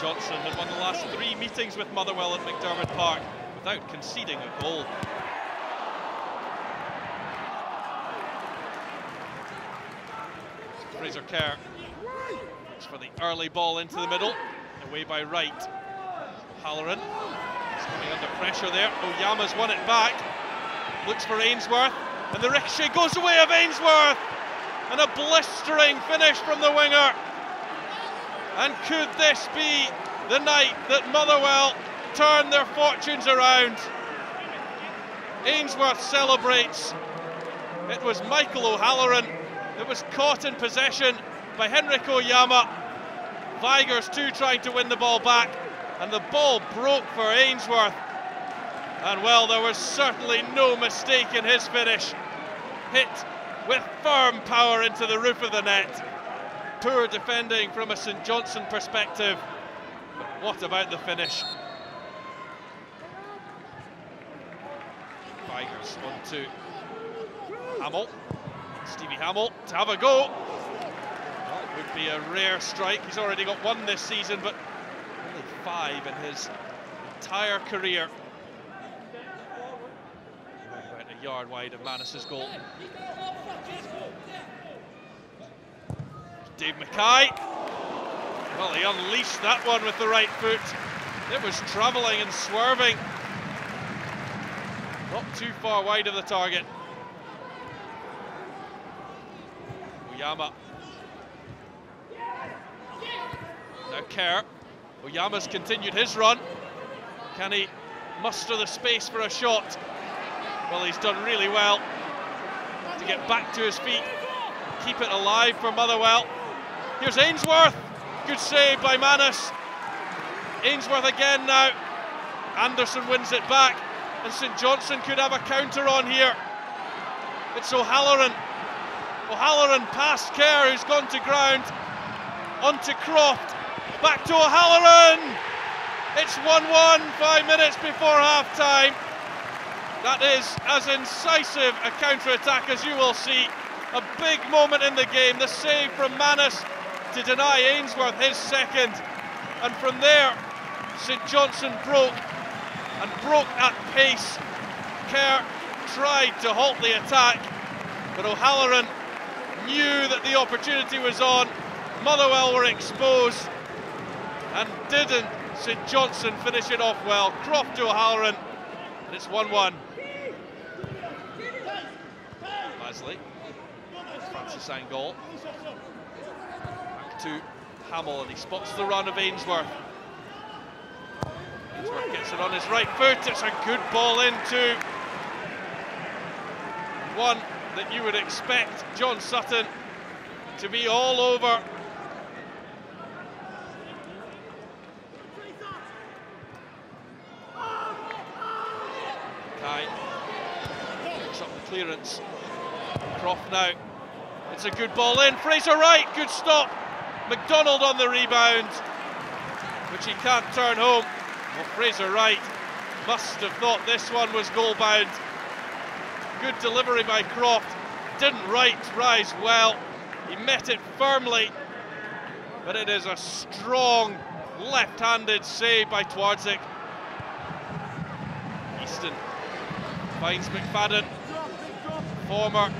Johnstone had won the last three meetings with Motherwell at McDiarmid Park without conceding a goal. Fraser Kerr looks for the early ball into the middle, away by Wright. Halloran is coming under pressure there. Ojamaa's won it back, looks for Ainsworth, and the ricochet goes away of Ainsworth, and a blistering finish from the winger. And could this be the night that Motherwell turn their fortunes around? Ainsworth celebrates. It was Michael O'Halloran that was caught in possession by Henrik Ojamaa. Vigurs too trying to win the ball back, and the ball broke for Ainsworth. And well, there was certainly no mistake in his finish. Hit with firm power into the roof of the net. Poor defending from a St Johnstone perspective. But what about the finish? Vigurs on to Hamill. Stevie Hamill to have a go. That would be a rare strike. He's already got one this season, but only five in his entire career. About a yard wide of Mannus's goal. Dave Mackay. Well, he unleashed that one with the right foot. It was travelling and swerving. Not too far wide of the target. Ojamaa. Now Kerr. Ojamaa's continued his run. Can he muster the space for a shot? Well, he's done really well to get back to his feet, keep it alive for Motherwell. Here's Ainsworth. Good save by Mannus. Ainsworth again now. Anderson wins it back, and St Johnstone could have a counter on here. It's O'Halloran. O'Halloran past Kerr, who's gone to ground. Onto Croft. Back to O'Halloran. It's 1 1, five minutes before half time. That is as incisive a counter attack as you will see. A big moment in the game. The save from Mannus to deny Ainsworth his second. And from there, St Johnstone broke and broke at pace. Kerr tried to halt the attack, but O'Halloran knew that the opportunity was on. Motherwell were exposed and didn't St Johnstone finish it off well. Croft to O'Halloran, and it's 1 1. Lasley, Francis Angol. To Hamill, and he spots the run of Ainsworth. Ainsworth gets it on his right foot. It's a good ball into one that you would expect John Sutton to be all over. Kai picks up the clearance. Croft now. It's a good ball in. Fraser Wright, good stop. McDonald on the rebound, which he can't turn home. Well, Fraser Wright must have thought this one was goal bound. Good delivery by Croft. Didn't Wright rise well. He met it firmly, but it is a strong left-handed save by Twardzik. Easton finds McFadden, former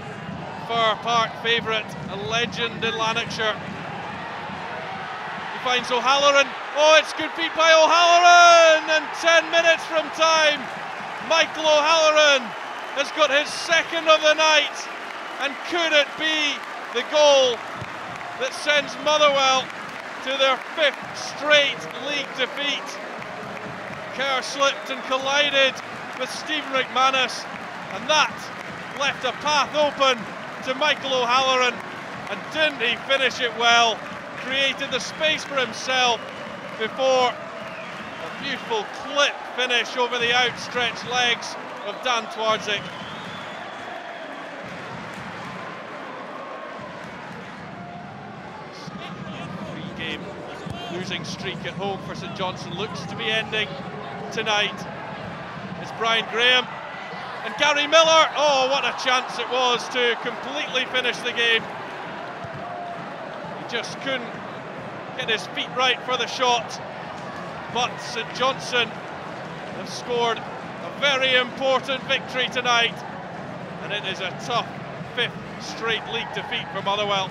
Fir Park favourite, a legend in Lanarkshire. Finds O'Halloran. Oh, it's good feet by O'Halloran, and 10 minutes from time, Michael O'Halloran has got his second of the night, and could it be the goal that sends Motherwell to their fifth straight league defeat? Kerr slipped and collided with Stephen McManus, and that left a path open to Michael O'Halloran, and didn't he finish it well? Created the space for himself before a beautiful clip finish over the outstretched legs of Dan Twardzik. Three-game losing streak at home for St Johnstone looks to be ending tonight. It's Brian Graham and Gary Miller. Oh, what a chance it was to completely finish the game. Just couldn't get his feet right for the shot. but St Johnstone have scored a very important victory tonight, and it is a tough fifth straight league defeat for Motherwell.